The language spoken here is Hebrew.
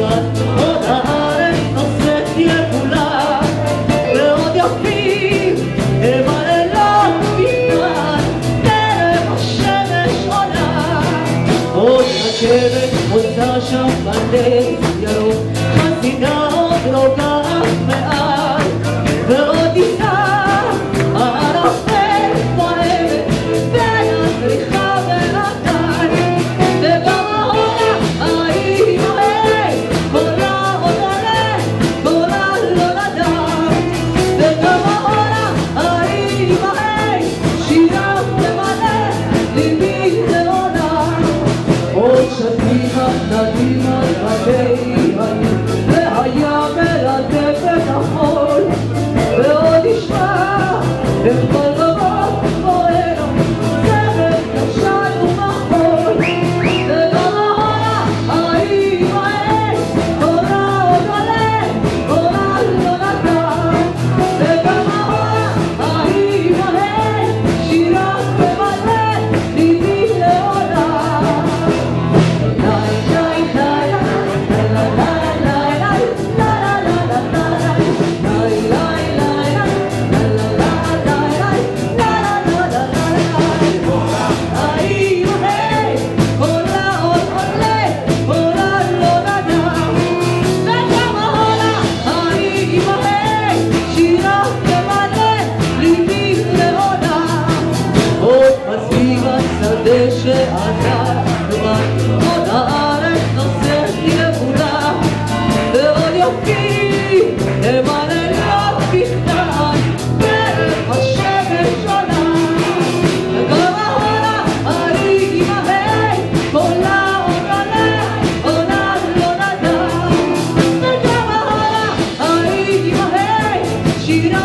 עוד השמש עולה, עוד השמש עולה שם בדרך ירוק. The you know